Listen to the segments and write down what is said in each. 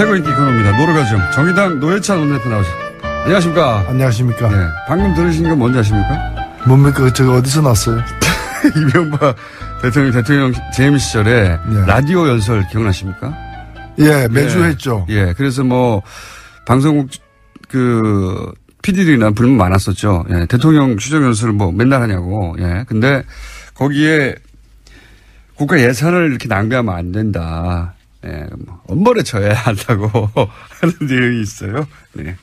최고 인기 코너입니다. 노르가즘 정의당 노회찬 원내대표 나오셨습니다. 안녕하십니까. 안녕하십니까. 네. 방금 들으신 건 뭔지 아십니까? 뭡니까? 저거 어디서 났어요? 이명박 대통령, 대통령 재임 시절에 네. 라디오 연설 기억나십니까? 예, 매주 예. 했죠. 예. 그래서 뭐, 방송국, 그, PD들이나 불만 많았었죠. 예. 대통령 추정 연설을 뭐 맨날 하냐고. 예. 근데 거기에 국가 예산을 이렇게 낭비하면 안 된다. 예. 뭐 엄벌에 처해야 한다고 하는 내용이 있어요. 네.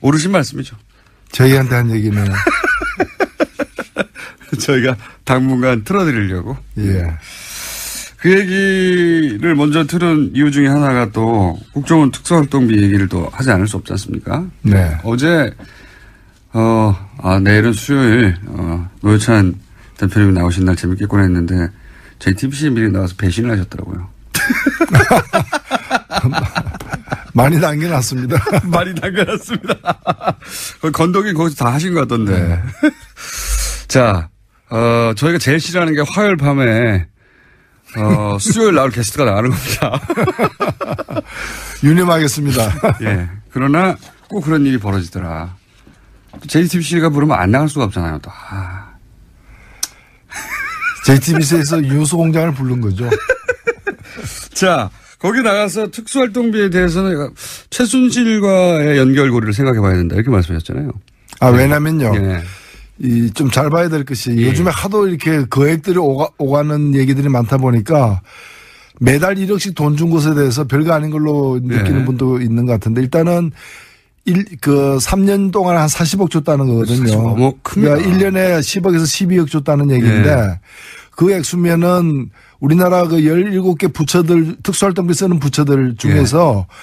오르신 말씀이죠. 저희한테 한 얘기는. 저희가 당분간 틀어드리려고. 예. 그 얘기를 먼저 틀은 이유 중에 하나가 또 국정원 특수활동비 얘기를 또 하지 않을 수 없지 않습니까? 네. 어제, 어, 아, 내일은 수요일, 어, 노회찬 대표님이 나오신 날 재밌겠구나 했는데 저희 TBC에 미리 나와서 배신을 하셨더라고요. 많이 남겨놨습니다. 말이 남겨놨습니다. 건더기 거기서 다 하신 것 같던데. 네. 자, 어, 저희가 제일 싫어하는 게 화요일 밤에, 어, 수요일 나올 게스트가 나가는 겁니다. 유념하겠습니다. 예. 그러나 꼭 그런 일이 벌어지더라. JTBC가 부르면 안 나갈 수가 없잖아요, 또. 아. JTBC에서 유수 공장을 부른 거죠. 자, 거기 나가서 특수활동비에 대해서는 최순실과의 연결고리를 생각해 봐야 된다. 이렇게 말씀하셨잖아요. 아, 왜냐면요. 예. 이 좀 잘 봐야 될 것이 예. 요즘에 하도 이렇게 거액들이 오가, 오가는 얘기들이 많다 보니까 매달 1억씩 돈 준 것에 대해서 별거 아닌 걸로 느끼는 예. 분도 있는 것 같은데 일단은 일, 그 3년 동안 한 40억 줬다는 거거든요. 40억, 뭐 큽니다. 그러니까 1년에 10억에서 12억 줬다는 얘기인데 예. 그 액수면은 우리나라 그 17개 부처들 특수활동비 쓰는 부처들 중에서 예.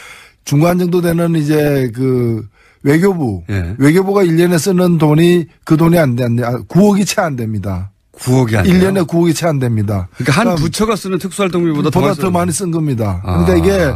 중간 정도 되는 이제 그 외교부 예. 외교부가 1년에 쓰는 돈이 그 돈이 안 돼, 안 돼. 아, 9억이 채 안 됩니다. 9억이 안 돼요. 1년에 9억이 채 안 됩니다. 그러니까 한 부처가 쓰는 특수활동비보다 더 많이 더 많이 쓴 겁니다. 아. 그러니까 이게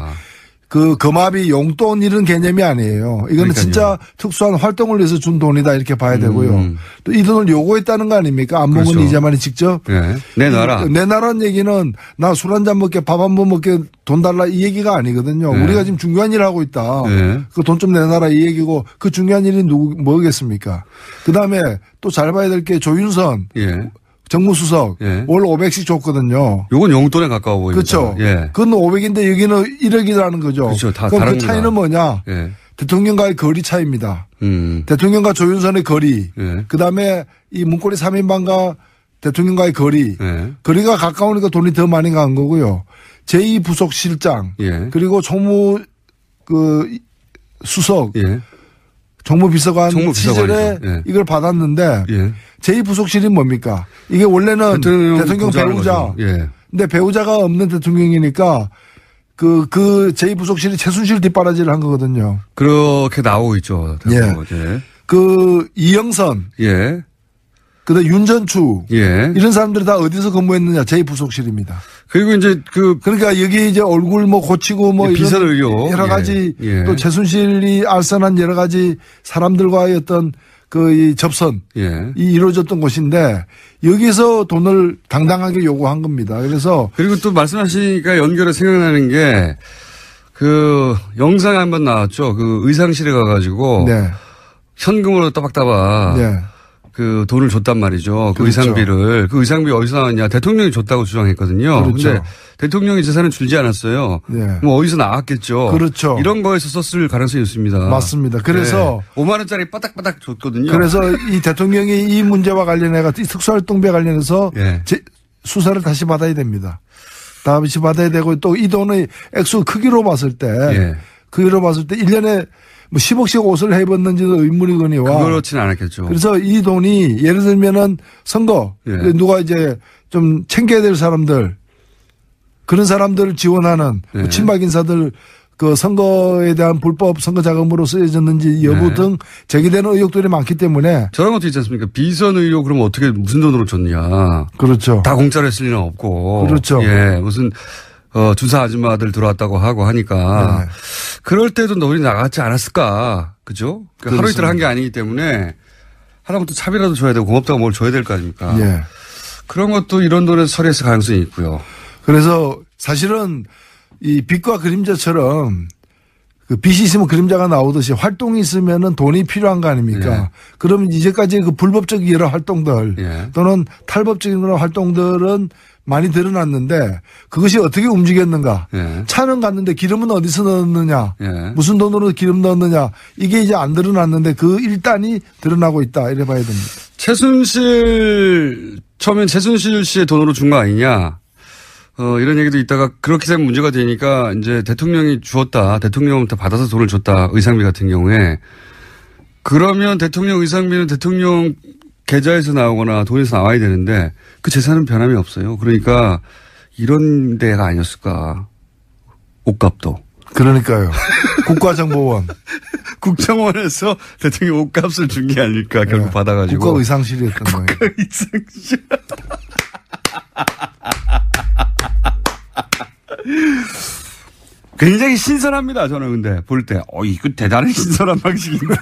그 금압이 용돈 이런 개념이 아니에요. 이거는 그러니까요. 진짜 특수한 활동을 위해서 준 돈이다 이렇게 봐야 되고요. 음. 또이 돈을 요구했다는 거 아닙니까? 안봉근 그렇죠. 이자만이 직접. 예. 내놔라. 내놔라는 얘기는 나 술 한 잔 먹게 밥 한 번 먹게 돈 달라 이 얘기가 아니거든요. 네. 우리가 지금 중요한 일을 하고 있다. 네. 그돈 좀 내놔라 이 얘기고 그 중요한 일이 누구 뭐겠습니까? 그 다음에 또 잘 봐야 될 게 조윤선 예. 정무수석 예. 월 500씩 줬거든요. 요건 용돈에 가까워 보입니다. 그렇죠. 예. 그건 500인데 여기는 1억이라는 거죠. 그렇죠. 다 그럼 그 차이는 뭐냐? 예. 대통령과의 거리 차이입니다. 음. 대통령과 조윤선의 거리. 예. 그 다음에 이 문고리 3인방과 대통령과의 거리. 예. 거리가 가까우니까 돈이 더 많이 간 거고요. 제2부속실장. 예. 그리고 총무 그 수석. 예. 정무비서관 정무비서관이죠. 시절에 예. 이걸 받았는데 예. 제2부속실이 뭡니까? 이게 원래는 대통령 배우자. 예. 근데 배우자가 없는 대통령이니까 그, 그 제2부속실이 최순실 뒷바라지를 한 거거든요. 그렇게 나오고 있죠. 예. 예. 그 이영선, 예. 그 다음 윤전추. 예. 이런 사람들이 다 어디서 근무했느냐? 제2부속실입니다. 그리고 이제 그 그러니까 여기 이제 얼굴 뭐 고치고 뭐 예, 비선 의료. 여러 예. 가지 예. 또 최순실이 알선한 여러 가지 사람들과의 어떤 그 이 접선 예. 이 이루어졌던 곳인데 여기서 돈을 당당하게 요구한 겁니다. 그래서 그리고 또 말씀하시니까 연결해 생각나는 게 그 영상에 한번 나왔죠. 그 의상실에 가가지고 네. 현금으로 따박따박 네. 그 돈을 줬단 말이죠. 그 그렇죠. 의상비를. 그 의상비 어디서 나왔냐. 대통령이 줬다고 주장했거든요. 그렇죠. 근데 대통령이 재산을 줄지 않았어요. 네. 뭐 어디서 나왔겠죠. 그렇죠. 이런 거에서 썼을 가능성이 있습니다. 맞습니다. 그래서 네. 5만 원짜리 바닥바닥 줬거든요. 그래서 이 대통령이 이 문제와 관련해 가지고 특수활동비에 관련해서 예. 제- 수사를 다시 받아야 됩니다. 다시 받아야 되고 또 이 돈의 액수 크기로 봤을 때 예. 크기로 봤을 때 1년에 뭐 10억씩 옷을 해입었는지도 의문이거니와 그렇지는 않았겠죠. 그래서 이 돈이 예를 들면은 선거 예. 누가 이제 좀 챙겨야 될 사람들 그런 사람들을 지원하는 예. 뭐 친박 인사들 그 선거에 대한 불법 선거 자금으로 쓰여졌는지 여부 네. 등 제기되는 의혹들이 많기 때문에 저런 것도 있지 않습니까? 비선 의료 그러면 어떻게 무슨 돈으로 줬냐. 그렇죠. 다 공짜로 했을 리는 없고. 그렇죠. 예, 무슨 어, 주사 아줌마들 들어왔다고 하고 하니까 네. 그럴 때도 돈이 나갔지 않았을까. 그죠? 그 하루 이틀 한 게 아니기 때문에 하다못해 차비라도 줘야 되고 고맙다고 뭘 줘야 될 거 아닙니까? 예. 그런 것도 이런 돈에 처리했을 가능성이 있고요. 그래서 사실은 이 빛과 그림자처럼 그 빛이 있으면 그림자가 나오듯이 활동이 있으면은 돈이 필요한 거 아닙니까? 예. 그럼 이제까지 그 불법적 여러 활동들 예. 또는 탈법적인 그런 활동들은 많이 드러났는데 그것이 어떻게 움직였는가? 예. 차는 갔는데 기름은 어디서 넣었느냐? 예. 무슨 돈으로 기름 넣었느냐? 이게 이제 안 드러났는데 그 일단이 드러나고 있다. 이래 봐야 됩니다. 최순실 처음엔 최순실 씨의 돈으로 준 거 아니냐? 어, 이런 얘기도 있다가 그렇게 되면 문제가 되니까 이제 대통령이 주었다. 대통령부터 받아서 돈을 줬다. 의상비 같은 경우에. 그러면 대통령 의상비는 대통령 계좌에서 나오거나 돈에서 나와야 되는데 그 재산은 변함이 없어요. 그러니까 이런 데가 아니었을까. 옷값도. 그러니까요. 국가정보원. 국정원에서 대통령 옷값을 준 게 아닐까 결국 예. 받아가지고. 국가의상실이었던 거예요. 의상실. 굉장히 신선합니다. 저는 근데 볼 때, 어 이거 대단히 신선한 방식인데.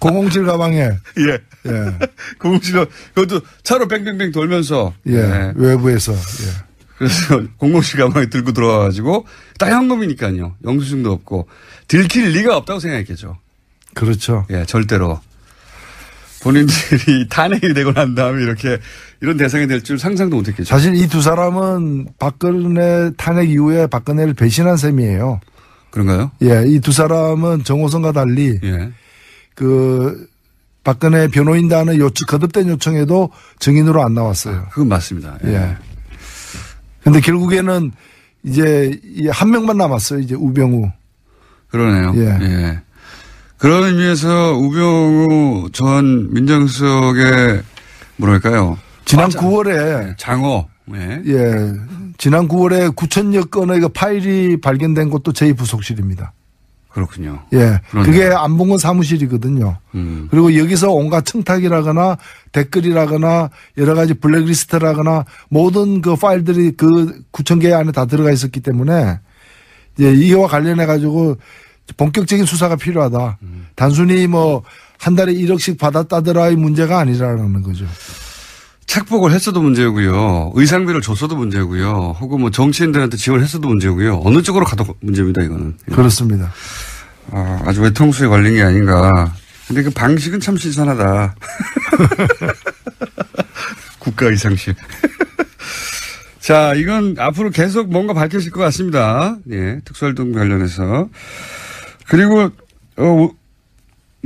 007 가방에 예. 예. 공공실로 그것도 차로 뺑뺑뺑 돌면서. 예. 외부에서 예. 그래서 공공실 가방에 들고 들어와가지고 딱 현금이니까요. 영수증도 없고 들킬 리가 없다고 생각했겠죠. 그렇죠. 예, 절대로. 본인들이 탄핵이 되고 난 다음에 이렇게 이런 대상이 될 줄 상상도 못했겠죠. 사실 이 두 사람은 박근혜 탄핵 이후에 박근혜를 배신한 셈이에요. 그런가요? 예, 이 두 사람은 정호성과 달리 예. 그 박근혜 변호인단의 요청, 거듭된 요청에도 증인으로 안 나왔어요. 그건 맞습니다. 예. 예. 근데 결국에는 이제 이한 명만 남았어요. 이제 우병우. 그러네요. 예. 예. 그런 의미에서 우병우 전 민정수석의 뭐랄까요? 지난 맞아. 9월에 장어. 예. 예. 지난 9월에 9천여 건의 그 파일이 발견된 곳도 제 부속실입니다. 그렇군요. 예. 그러네요. 그게 안봉근 사무실이거든요. 음. 그리고 여기서 온갖 청탁이라거나 댓글이라거나 여러 가지 블랙리스트라거나 모든 그 파일들이 그 9천 개 안에 다 들어가 있었기 때문에 이제 이와 관련해 가지고 본격적인 수사가 필요하다. 음. 단순히 뭐 한 달에 1억씩 받았다더라의 문제가 아니라는 거죠. 착복을 했어도 문제고요. 의상비를 줬어도 문제고요. 혹은 뭐 정치인들한테 지원을 했어도 문제고요. 어느 쪽으로 가도 문제입니다, 이거는. 예. 그렇습니다. 아, 아주 외통수에 걸린 게 아닌가. 근데 그 방식은 참 신선하다. 국가 이상실. 자, 이건 앞으로 계속 뭔가 밝혀질 것 같습니다. 예, 특수활동 관련해서. 그리고, 어,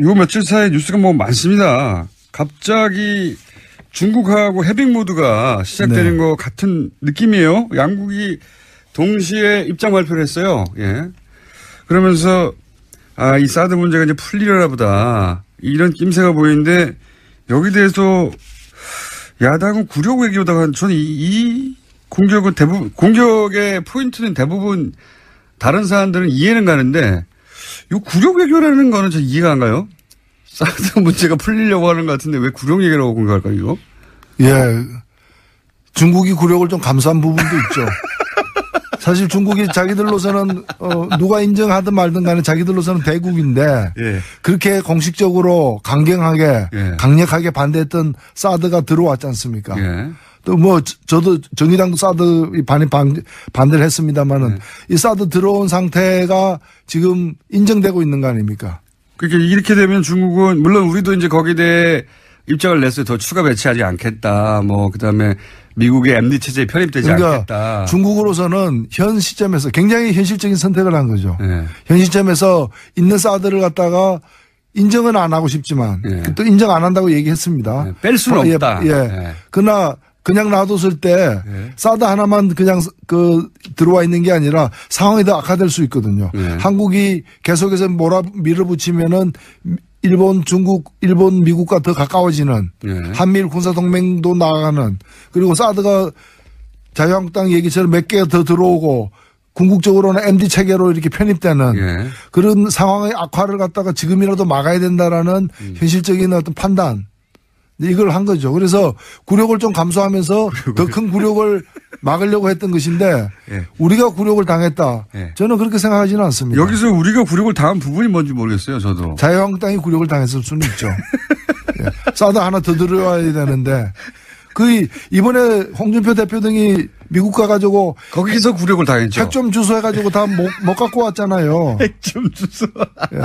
요 며칠 사이에 뉴스가 뭐 많습니다. 갑자기 중국하고 해빙 모드가 시작되는 네. 것 같은 느낌이에요. 양국이 동시에 입장 발표를 했어요. 예. 그러면서 아, 이 사드 문제가 이제 풀리려나 보다. 이런 낌새가 보이는데 여기 대해서 야당은 구력 외교다가 저는 이, 이 공격은 대부분, 공격의 포인트는 대부분 다른 사람들은 이해는 가는데 이 구력 외교라는 거는 저 이해가 안 가요. 사드 문제가 풀리려고 하는 것 같은데 왜 구력 얘기라고 공격할까요, 이거? 예. 중국이 굴욕을 좀 감수한 부분도 있죠. 사실 중국이 자기들로서는 어, 누가 인정하든 말든 간에 자기들로서는 대국인데 예. 그렇게 공식적으로 강경하게 예. 강력하게 반대했던 사드가 들어왔지 않습니까? 예. 또뭐 저도 정의당도 사드 반이 반, 반대를 했습니다마는 네. 이 사드 들어온 상태가 지금 인정되고 있는 거 아닙니까? 그렇게 이렇게 되면 중국은 물론 우리도 이제 거기에 대해 입장을 냈어요. 더 추가 배치하지 않겠다. 뭐 그다음에 미국의 MD 체제에 편입되지 그러니까 않겠다. 중국으로서는 현 시점에서 굉장히 현실적인 선택을 한 거죠. 예. 현 시점에서 있는 사드를 갖다가 인정은 안 하고 싶지만 예. 또 인정 안 한다고 얘기했습니다. 예, 뺄 수는 어, 예, 없다. 예. 예. 그러나 그냥 놔뒀을 때 예. 사드 하나만 그냥 그 들어와 있는 게 아니라 상황이 더 악화될 수 있거든요. 예. 한국이 계속해서 몰아 밀어붙이면은 일본, 중국, 일본, 미국과 더 가까워지는 예. 한미일 군사 동맹도 나아가는 그리고 사드가 자유한국당 얘기처럼 몇 개가 더 들어오고 궁극적으로는 MD 체계로 이렇게 편입되는 예. 그런 상황의 악화를 갖다가 지금이라도 막아야 된다라는 음. 현실적인 어떤 판단 이걸 한 거죠. 그래서 굴욕을 좀 감수하면서 더 큰 굴욕을 막으려고 했던 것인데 예. 우리가 굴욕을 당했다. 예. 저는 그렇게 생각하지는 않습니다. 여기서 우리가 굴욕을 당한 부분이 뭔지 모르겠어요. 저도. 자유한국당이 굴욕을 당했을 수는 있죠. 예. 사드 하나 더 들어와야 되는데 그 이번에 홍준표 대표 등이 미국 가가지고 거기서 굴욕을 당했죠. 핵좀 주소해가지고 다 못 못 갖고 왔잖아요. 핵 좀 주소. 예.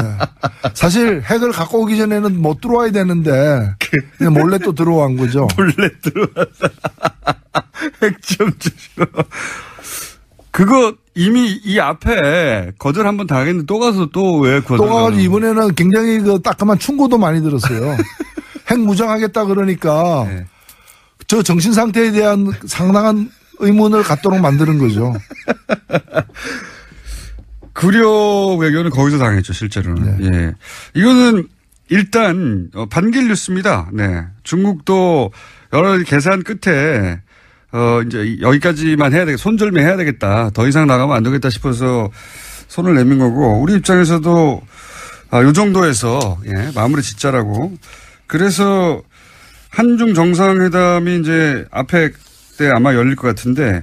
사실 핵을 갖고 오기 전에는 못 들어와야 되는데 몰래 또 들어온 거죠. 몰래 들어와서 핵좀 주소. 그거 이미 이 앞에 거절 한번 당했는데 또 가서 또 왜 거절? 또 가가지고 이번에는 굉장히 그 따끔한 충고도 많이 들었어요. 핵 무장하겠다 그러니까 네. 저 정신 상태에 대한 상당한 의문을 갖도록 만드는 거죠. 굴욕 외교는 거기서 당했죠, 실제로는. 네. 예. 이거는 일단 어, 반길 뉴스입니다. 네. 중국도 여러 계산 끝에 어 이제 여기까지만 해야 되겠다. 손절매 해야 되겠다. 더 이상 나가면 안 되겠다 싶어서 손을 내민 거고 우리 입장에서도 아, 요 정도에서 예, 마무리 짓자라고. 그래서 한중 정상회담이 이제 앞에 때 아마 열릴 것 같은데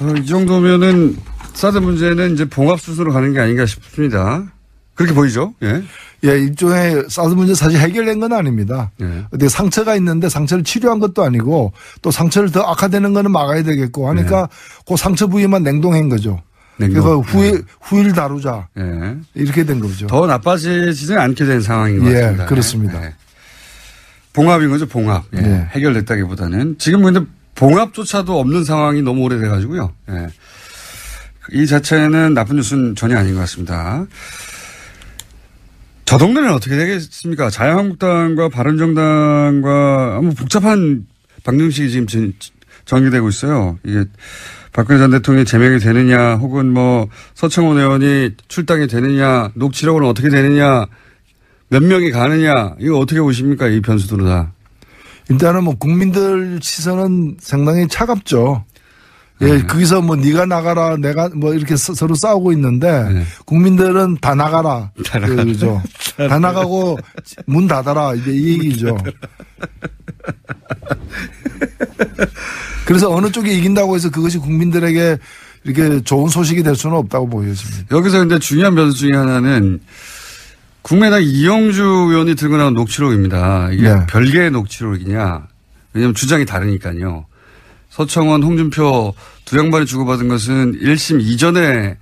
어, 이 정도면은 사드 문제는 이제 봉합 수순으로 가는 게 아닌가 싶습니다. 그렇게 보이죠? 예. 예, 일종의 사드 문제 사실 해결된 건 아닙니다. 예. 어디 상처가 있는데 상처를 치료한 것도 아니고 또 상처를 더 악화되는 거는 막아야 되겠고 하니까 그 상처 부위만 냉동한 거죠. 네. 냉동. 그래서 후일, 후일 다루자. 예. 이렇게 된 거죠. 더 나빠지지 않게 된 상황인 것 예, 같습니다. 그렇습니다. 예. 봉합인 거죠, 봉합. 예. 네. 해결됐다기보다는. 지금 근데 봉합조차도 없는 상황이 너무 오래돼 가지고요. 예. 이 자체는 나쁜 뉴스는 전혀 아닌 것 같습니다. 저 동네는 어떻게 되겠습니까? 자유한국당과 바른정당과 아무 복잡한 방정식이 지금 진- 전개되고 있어요. 이게 박근혜 전 대통령이 제명이 되느냐, 혹은 뭐 서청원 의원이 출당이 되느냐, 녹취록은 어떻게 되느냐, 몇 명이 가느냐, 이거 어떻게 보십니까? 이 변수들은 다. 일단은 뭐 국민들 시선은 상당히 차갑죠. 예, 네. 거기서 뭐 네가 나가라, 내가 뭐 이렇게 서- 서로 싸우고 있는데 네. 국민들은 다 나가라. 다 나가라. 그죠. 다 나가고 문 닫아라. 이제 이 얘기죠. 그래서 어느 쪽이 이긴다고 해서 그것이 국민들에게 이렇게 좋은 소식이 될 수는 없다고 보여집니다. 여기서 근데 중요한 변수 중에 하나는 국민의당 이영주 의원이 들고 나온 녹취록입니다. 이게 네. 별개의 녹취록이냐. 왜냐하면 주장이 다르니까요. 서청원, 홍준표 두 양반이 주고받은 것은 1심 이전의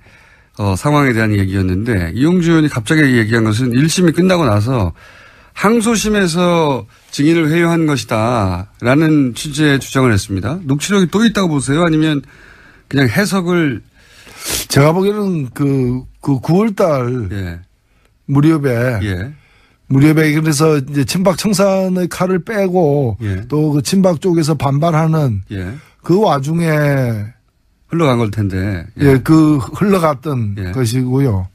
어, 상황에 대한 얘기였는데 이영주 의원이 갑자기 얘기한 것은 1심이 끝나고 나서 항소심에서 증인을 회유한 것이다. 라는 취지의 주장을 했습니다. 녹취록이 또 있다고 보세요? 아니면 그냥 해석을, 제가 보기에는 그, 그 9월달 예, 무렵에 예, 무렵에 그래서 이제 친박 청산의 칼을 빼고 예. 또그 친박 쪽에서 반발하는 예. 그 와중에 흘러간 걸 텐데. 예, 그 흘러갔던 예. 것이고요.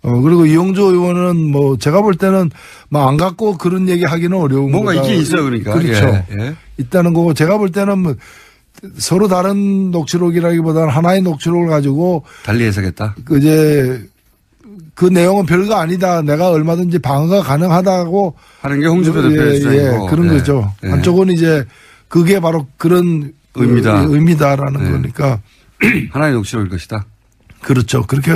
어, 그리고 이용조 의원은 뭐 제가 볼 때는 뭐 안 갖고 그런 얘기 하기는 어려운 뭔가 거다. 있긴 있어요, 그러니까. 그렇죠. 예, 예. 있다는 거고 제가 볼 때는 뭐 서로 다른 녹취록이라기보다는 하나의 녹취록을 가지고 달리 해석했다. 그 이제 그 내용은 별거 아니다. 내가 얼마든지 방어가 가능하다고 하는 게 홍준표 대표의 예, 주장이고. 예, 그런 예. 거죠. 예. 한쪽은 이제 그게 바로 그런 그 의미다. 의미다라는 예. 거니까 하나의 녹취록일 것이다. 그렇죠. 그렇게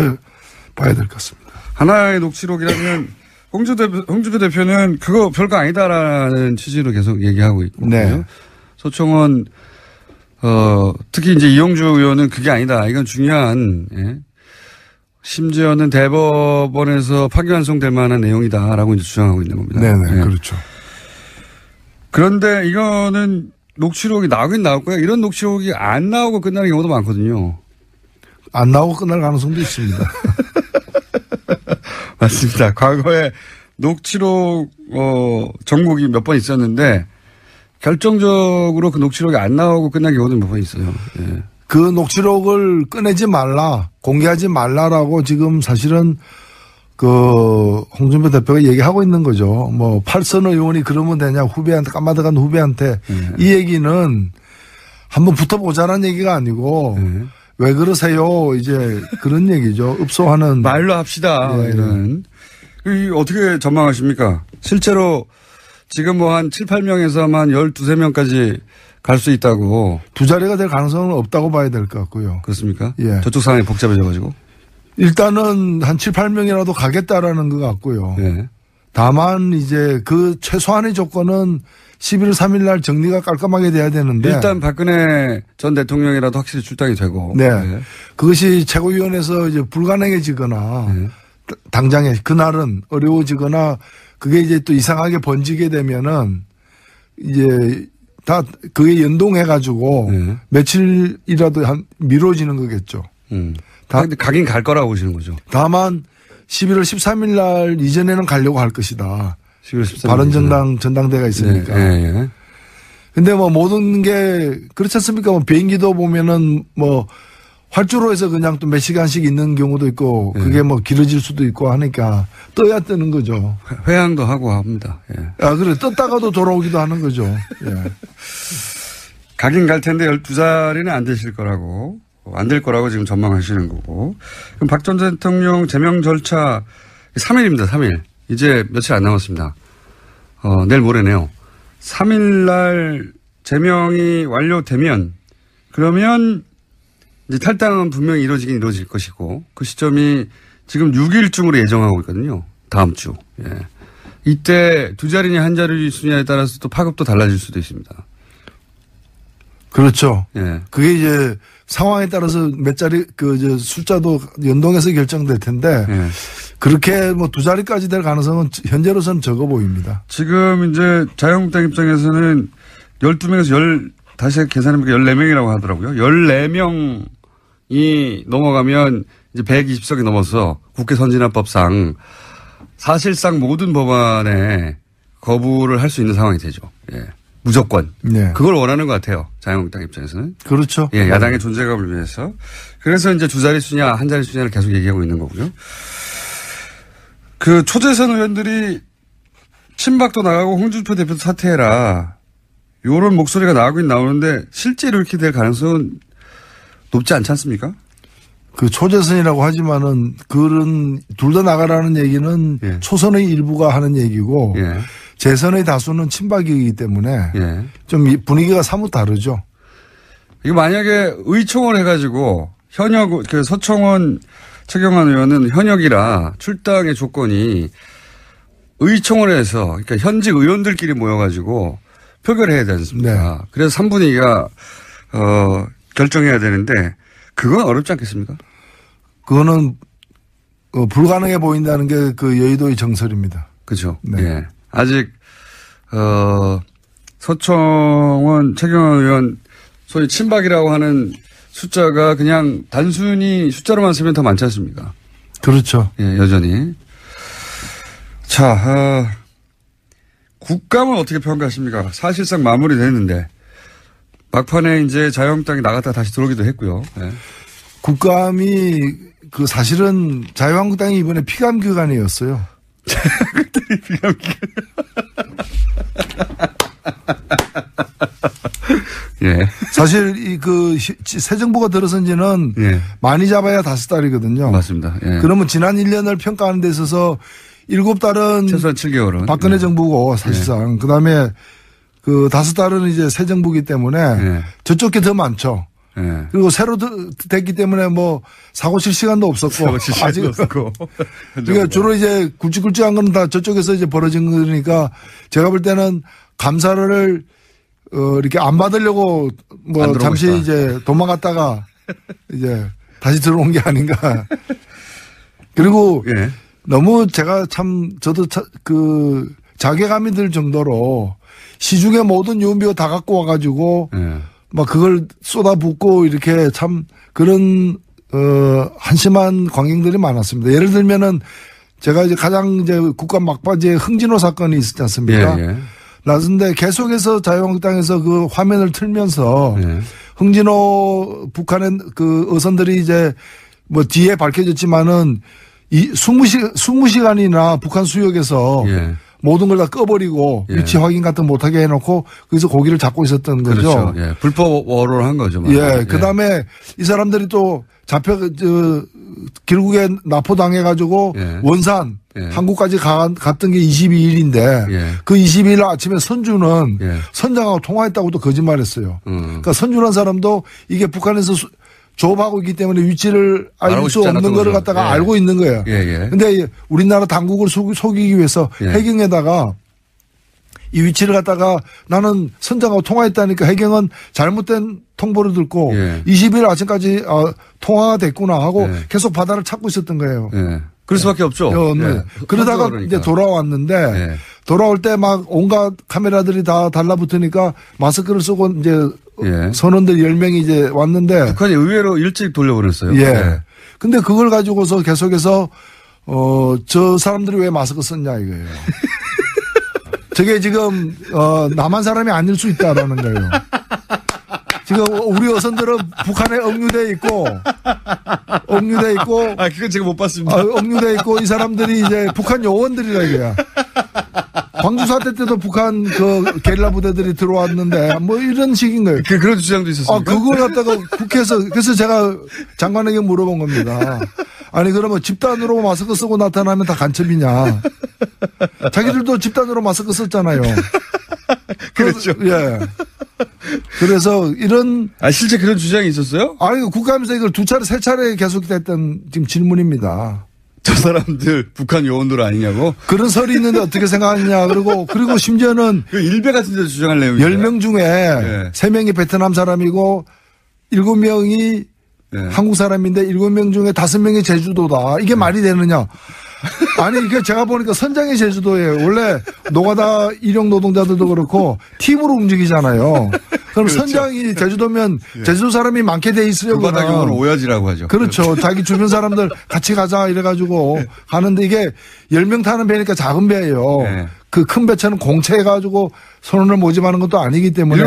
봐야 될 것 같습니다. 하나의 녹취록이라면 홍주 대표, 홍준표 대표는 그거 별거 아니다라는 취지로 계속 얘기하고 있고. 네. 소총원, 어, 특히 이제 이용주 의원은 그게 아니다. 이건 중요한, 예. 심지어는 대법원에서 파기환송될 만한 내용이다라고 이제 주장하고 있는 겁니다. 네네 예. 그렇죠. 그런데 이거는 녹취록이 나오긴 나올 거야. 이런 녹취록이 안 나오고 끝나는 경우도 많거든요. 안 나오고 끝날 가능성도 있습니다. 맞습니다. 과거에 녹취록, 어, 정국이 몇 번 있었는데, 결정적으로 그 녹취록이 안 나오고 끝난 경우도 몇 번 있어요. 예. 그 녹취록을 꺼내지 말라, 공개하지 말라라고 지금 사실은 그 홍준표 대표가 얘기하고 있는 거죠. 뭐 팔선 의원이 그러면 되냐 후배한테 까마득한 후배한테 네. 이 얘기는 한번 붙어보자는 얘기가 아니고 네. 왜 그러세요 이제 그런 얘기죠. 읍소하는 말로 합시다. 예. 이런. 이 어떻게 전망하십니까? 실제로 지금 뭐 한 7, 8명에서만 12, 3명까지 갈 수 있다고. 두 자리가 될 가능성은 없다고 봐야 될 것 같고요. 그렇습니까? 예. 저쪽 상황이 복잡해져 가지고. 일단은 한 7, 8명이라도 가겠다라는 것 같고요. 예. 다만 이제 그 최소한의 조건은 11월 3일 날 정리가 깔끔하게 돼야 되는데 일단 박근혜 전 대통령이라도 확실히 출당이 되고. 네. 그것이 최고위원회에서 이제 불가능해지거나 네. 당장에 그날은 어려워지거나 그게 이제 또 이상하게 번지게 되면은 이제 다 그게 연동해 가지고 네. 며칠이라도 한 미뤄지는 거겠죠. 음. 다- 가긴 갈 거라고 보시는 거죠. 다만 11월 13일 날 이전에는 가려고 할 것이다. 11월 13일. 바른정당 전당대가 있으니까. 예, 예. 근데 뭐 모든 게 그렇지 않습니까? 뭐 비행기도 보면은 뭐 활주로 해서 그냥 또 몇 시간씩 있는 경우도 있고 네. 그게 뭐 길어질 수도 있고 하니까 떠야 뜨는 거죠. 회항도 하고 합니다. 예. 아, 그래. 떴다가도 돌아오기도 하는 거죠. 예. 가긴 갈 텐데 12자리는 안 되실 거라고, 안 될 거라고 지금 전망하시는 거고. 그럼 박 전 대통령 제명 절차 3일입니다, 3일. 이제 며칠 안 남았습니다. 어, 내일 모레네요. 3일 날 제명이 완료되면, 그러면 이제 탈당은 분명히 이루어지긴 이루어질 것이고, 그 시점이 지금 6일쯤으로 예정하고 있거든요. 다음 주. 예. 이때 두 자리냐 한 자리 수냐에 따라서 또 파급도 달라질 수도 있습니다. 그렇죠. 예. 그게 이제 상황에 따라서 몇 자리 그저 숫자도 연동해서 결정될 텐데 예. 그렇게 뭐 두 자리까지 될 가능성은 현재로서는 적어 보입니다. 지금 이제 자유한국당 입장에서는 12명에서 10, 다시 계산해보니까 14명이라고 하더라고요. 14명이 넘어가면 이제 120석이 넘어서 국회 선진화법상 사실상 모든 법안에 거부를 할 수 있는 상황이 되죠. 예. 무조건. 네. 그걸 원하는 것 같아요. 자유한국당 입장에서는. 그렇죠. 예, 야당의 존재감을 위해서. 그래서 이제 두 자리 수냐, 한 자리 수냐를 계속 얘기하고 있는 거고요. 그 초재선 의원들이 친박도 나가고 홍준표 대표도 사퇴해라. 요런 목소리가 나오긴 나오는데 실제로 이렇게 될 가능성은 높지 않지 않습니까? 그 초재선이라고 하지만은 그런 둘 다 나가라는 얘기는 예. 초선의 일부가 하는 얘기고 예. 재선의 다수는 친박이기 때문에 예. 좀이 분위기가 사뭇 다르죠. 이거 만약에 의총을 해가지고 현역, 그 서청원 최경환 의원은 현역이라 출당의 조건이 의총을 해서 그러니까 현직 의원들끼리 모여가지고 표결해야 되지 않습니까? 그래서 3분의 2가 어, 결정해야 되는데 그건 어렵지 않겠습니까? 그거는 어, 불가능해 보인다는 게 그 여의도의 정설입니다. 그죠? 네. 예. 아직, 어, 서청원 최경환 의원 소위 친박이라고 하는 숫자가 그냥 단순히 숫자로만 쓰면 더 많지 않습니까? 그렇죠. 예, 여전히. 자, 어, 국감은 어떻게 평가하십니까? 사실상 마무리 됐는데. 막판에 이제 자유한국당이 나갔다 다시 들어오기도 했고요. 예. 국감이 그 사실은 자유한국당이 이번에 피감 기간이었어요. 예. 사실 이 그 새 정부가 들어선 지는 예. 많이 잡아야 다섯 달이거든요. 맞습니다. 예. 그러면 지난 1년을 평가하는 데 있어서 일곱 달은 최소한 7개월은. 박근혜 예. 정부고 사실상 그다음에 그 다섯 달은 이제 새 정부기 때문에 예. 저쪽 게 더 많죠. 예. 그리고 새로 드- 됐기 때문에 뭐 사고 칠 시간도 없었고 아직 없었고. 그러니까 주로 이제 굵직굵직한 거는 다 저쪽에서 이제 벌어진 거니까 제가 볼 때는 감사를 어 이렇게 안 받으려고 뭐 잠시 있다. 이제 도망갔다가 이제 다시 들어온 게 아닌가. 그리고 예. 너무 제가 참 저도 차- 그 자괴감이 들 정도로 시중에 모든 유언비어 다 갖고 와가지고 예. 막 그걸 쏟아붓고 이렇게 참 그런 어 한심한 광경들이 많았습니다. 예를 들면은 제가 이제 가장 이제 국감 막바지에 흥진호 사건이 있었지 예, 않습니까? 예. 나선데 계속해서 자유한국당에서 그 화면을 틀면서 예. 흥진호 북한의 그 어선들이 이제 뭐 뒤에 밝혀졌지만은 이 20시, 20시간이나 북한 수역에서 예. 모든 걸 다 꺼버리고 예. 위치 확인 같은 거 못하게 해놓고 거기서 고기를 잡고 있었던 거죠. 그렇죠. 예. 불법 어로를 한 거죠. 예. 그 다음에 이 사람들이 또 잡혀, 저, 결국에 납포당해가지고 예. 원산, 예. 한국까지 가, 갔던 게 22일인데 예. 그 22일 아침에 선주는 예. 선장하고 통화했다고 또 거짓말했어요. 음. 그러니까 선주란 사람도 이게 북한에서 수- 조업하고 있기 때문에 위치를 알 알고 수 싶지 없는 거를. 갖다가 예. 알고 있는 거예요. 예, 예. 근데 우리나라 당국을 속, 속이기 위해서 예. 해경에다가 이 위치를 갖다가 나는 선장하고 통화했다니까 해경은 잘못된 통보를 듣고 예. 20일 아침까지 어, 통화가 됐구나 하고 예. 계속 바다를 찾고 있었던 거예요. 예. 그럴 수밖에 없죠. 어, 네. 예. 그러다가 그러니까. 이제 돌아왔는데 예. 돌아올 때 막 온갖 카메라들이 다 달라붙으니까 마스크를 쓰고 이제 예. 선원들 10명이 이제 왔는데 북한이 의외로 일찍 돌려보냈어요. 예. 근데 그걸 가지고서 계속해서 어, 저 사람들이 왜 마스크 썼냐 이거예요. 저게 지금 어, 남한 사람이 아닐 수 있다라는 거예요. 지금 우리 어선들은 북한에 억류돼 있고 억류돼 있고 아, 그건 제가 못 봤습니다. 아, 억류돼 있고 이 사람들이 이제 북한 요원들이라 이거야. 광주 사태 때도 북한 그 게릴라 부대들이 들어왔는데 뭐 이런 식인 거예요. 그, 그런 주장도 아, 있었습니까? 그걸 갖다가 국회에서, 그래서 제가 장관에게 물어본 겁니다. 아니, 그러면 집단으로 마스크 쓰고 나타나면 다 간첩이냐. 자기들도 집단으로 마스크 썼잖아요. 그렇죠. 그, 예. 그래서 이런, 아, 실제 그런 주장이 있었어요? 아니, 국감에서 이걸 두 차례, 세 차례 계속됐던 지금 질문입니다. 저 사람들 북한 요원들 아니냐고? 그런 설이 있는데 어떻게 생각하느냐. 그리고, 그리고 심지어는 그 일베 같은 데서 주장할 내용이에요. 10명 중에 예. 세명이 베트남 사람이고 7명이 예. 한국 사람인데 7명 중에 5명이 제주도다. 이게 말이 되느냐. 아니, 이게 제가 보니까 선장이 제주도예요. 원래 노가다 일용 노동자들도 그렇고 팀으로 움직이잖아요. 그럼 그렇죠. 선장이 제주도면 제주도 사람이 많게 돼그 있으려고. 바다 경우는 오야지라고 하죠. 그렇죠. 자기 주변 사람들 같이 가자 이래가지고 하는데 이게 10명 타는 배니까 작은 배예요. 네. 그 큰 배차는 공채해가지고 선원을 모집하는 것도 아니기 때문에.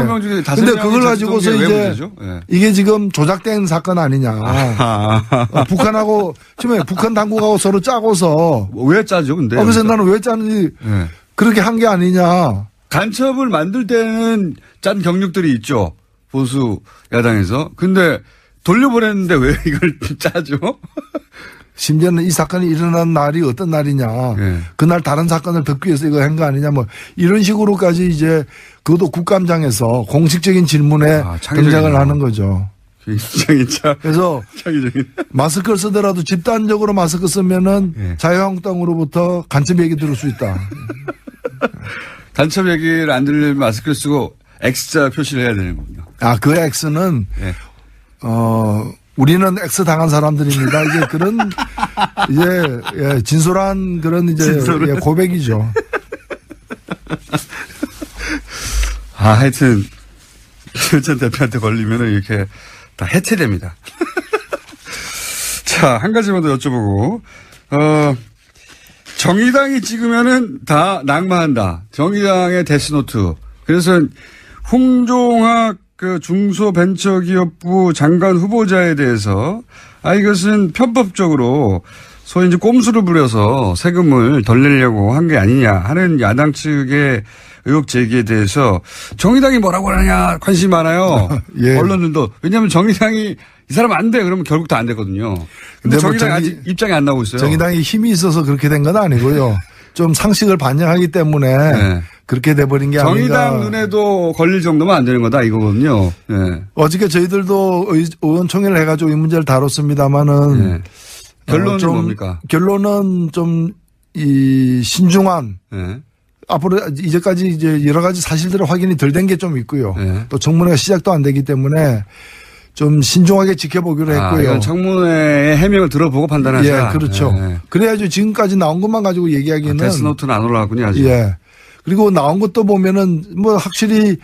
근데 그걸 가지고서 이제? 예. 이게 지금 조작된 사건 아니냐. 아, 어, 북한하고 지금 북한 당국하고 서로 짜고서 왜 짜죠, 근데? 어, 그래서 나는 왜 짜는지 예. 그렇게 한 게 아니냐. 간첩을 만들 때는 짠 경력들이 있죠. 보수 야당에서. 근데 돌려보냈는데 왜 이걸 짜죠? 심지어는 이 사건이 일어난 날이 어떤 날이냐. 예. 그날 다른 사건을 덮기 위해서 이거 한 거 아니냐. 뭐 이런 식으로까지 이제 그것도 국감장에서 공식적인 질문에 아. 등장을 하는 거죠. 굉장히 참 그래서 창의적인. 마스크를 쓰더라도 집단적으로 마스크 쓰면은 예. 자유한국당으로부터 간첩 얘기 들을 수 있다. 간첩 얘기를 안 들리면 마스크를 쓰고 X자 표시를 해야 되는 군요. 아, 그 X는 예. 어, 우리는 X 당한 사람들입니다. 이제 그런, 이제, 예, 진솔한 그런 이제. 예, 고백이죠. 아, 하여튼, 전 대표한테 걸리면 이렇게 다 해체됩니다. 자, 한 가지만 더 여쭤보고, 어, 정의당이 찍으면은 다 낙마한다. 정의당의 데스노트. 그래서 홍종학 그 중소벤처기업부 장관 후보자에 대해서 아 이것은 편법적으로 소위 이제 꼼수를 부려서 세금을 덜 내려고 한 게 아니냐 하는 야당 측의 의혹 제기에 대해서 정의당이 뭐라고 하느냐 관심이 많아요. 예. 언론들도 왜냐하면 정의당이 이 사람 안 돼 그러면 결국 다 안 되거든요. 근데 근데 뭐 정의당 이 정의- 아직 입장이 안 나오고 있어요. 정의당이 힘이 있어서 그렇게 된 건 아니고요. 좀 상식을 반영하기 때문에 네. 그렇게 돼버린 게 정의당 아닌가. 눈에도 걸릴 정도면 안 되는 거다 이거거든요. 예. 어저께 저희들도 의- 의원총회를 해가지고 이 문제를 다뤘습니다마는 예. 결론은 어, 좀 뭡니까? 결론은 좀 이 신중한 예. 앞으로 이제까지 이제 여러 가지 사실들의 확인이 덜 된 게 좀 있고요. 네. 또 청문회가 시작도 안 되기 때문에 좀 신중하게 지켜보기로 아, 했고요. 청문회의 해명을 들어보고 판단하자. 예, 그렇죠. 예. 그래야지 지금까지 나온 것만 가지고 아, 얘기하기는 데스노트는 안 올라왔군요, 아직. 예. 그리고 나온 것도 보면은 뭐 확실히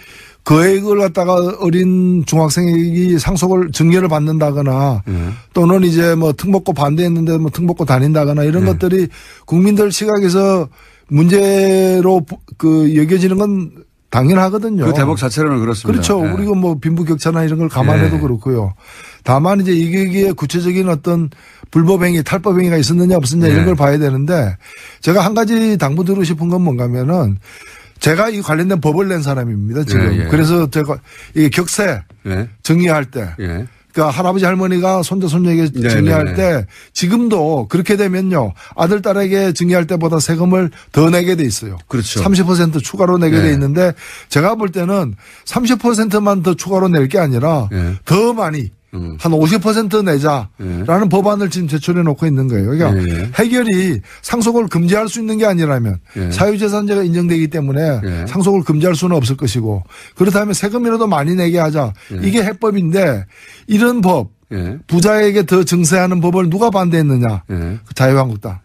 거액을 갖다가 어린 중학생이 상속을 증여를 받는다거나 예. 또는 이제 뭐 특목고 반대했는데 뭐 특목고 다닌다거나 이런 네. 것들이 국민들 시각에서 문제로 그 여겨지는 건 당연하거든요. 그 대목 자체로는 그렇습니다. 그렇죠. 예. 우리가 뭐 빈부격차나 이런 걸 감안해도 예. 그렇고요. 다만 이제 이게 구체적인 어떤 불법행위, 탈법행위가 있었느냐 없었느냐 예. 이런 걸 봐야 되는데 제가 한 가지 당부드리고 싶은 건 뭔가면은 제가 이 관련된 법을 낸 사람입니다. 지금. 예, 예. 그래서 제가 이 격세 예. 정리할 때 예. 그러니까 할아버지 할머니가 손자 손녀에게 네, 증여할 네, 네. 때 지금도 그렇게 되면요 아들 딸에게 증여할 때보다 세금을 더 내게 돼 있어요. 그렇죠. 30% 추가로 내게 네. 돼 있는데 제가 볼 때는 30%만 더 추가로 낼 게 아니라 네. 더 많이 음. 한50% 내자라는 법안을 지금 제출해 놓고 있는 거예요. 그러니까 예, 예. 해결이 상속을 금지할 수 있는 게 아니라면 예. 사유재산제가 인정되기 때문에 예. 상속을 금지할 수는 없을 것이고 그렇다면 세금이라도 많이 내게 하자. 이게 해법인데 이런 법 예. 부자에게 더 증세하는 법을 누가 반대했느냐? 예. 그 자유한국당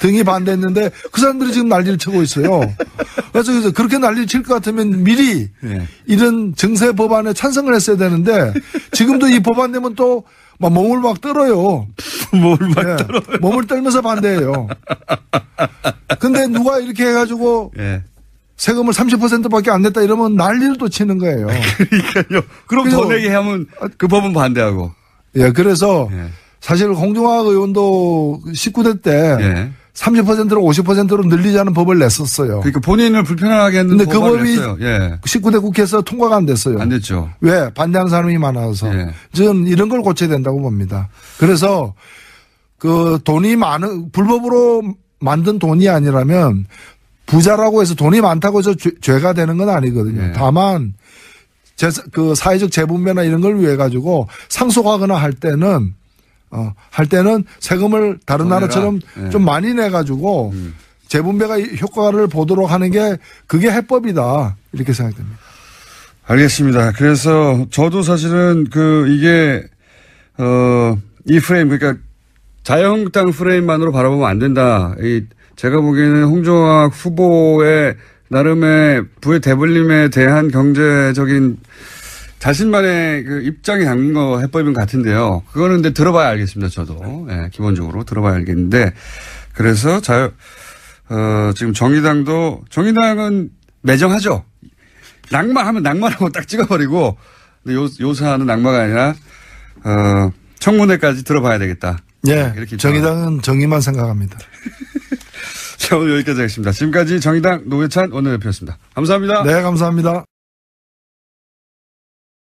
등이 반대했는데 그 사람들이 지금 난리를 치고 있어요. 그래서 그래서 그렇게 난리를 칠 것 같으면 미리 예. 이런 증세 법안에 찬성을 했어야 되는데 지금도 이 법안 되면 또 막 몸을 막 떨어요. 뭘 막. 예, 몸을 떨면서 반대해요. 근데 누가 이렇게 해가지고 예. 세금을 30%밖에 안 냈다 이러면 난리를 또 치는 거예요. 그러니까요. 그럼 더 내게 하면 그 법은 반대하고. 예, 그래서 예. 사실 홍종학 의원도 19대 때 예. 30%로 50%로 늘리자는 법을 냈었어요. 그러니까 본인을 불편하게 했는 근데 그 법이 냈어요. 예. 19대 국회에서 통과가 안 됐어요. 안 됐죠. 왜? 반대하는 사람이 많아서. 예. 저는 이런 걸 고쳐야 된다고 봅니다. 그래서 그 돈이 많은, 불법으로 만든 돈이 아니라면 부자라고 해서 돈이 많다고 해서 죄, 죄가 되는 건 아니거든요. 예. 다만 제, 그 사회적 재분배나 이런 걸 위해 가지고 상속하거나 할 때는 어, 할 때는 세금을 다른 더 내라. 나라처럼 예. 좀 많이 내 가지고 음. 재분배가 효과를 보도록 하는 게 그게 해법이다. 이렇게 생각됩니다. 알겠습니다. 그래서 저도 사실은 그 이게 어이 프레임 그러니까 자유한국당 프레임만으로 바라보면 안 된다. 이 제가 보기에는 홍종학 후보의 나름의 부의 대불림에 대한 경제적인 자신만의 그 입장이 담긴 거 해법인 것 같은데요. 그거는 근데 들어봐야 알겠습니다. 저도 예, 기본적으로 들어봐야 알겠는데 그래서 자유 어 지금 정의당도 정의당은 매정하죠. 낙마하면 낙마라고 딱 찍어버리고 근데 요, 요사는 낙마가 아니라 어, 청문회까지 들어봐야 되겠다. 예. 이렇게 정의당은 정의만 생각합니다. 자 오늘 여기까지 하겠습니다. 지금까지 정의당 노회찬 원내대표였습니다. 감사합니다. 네, 감사합니다.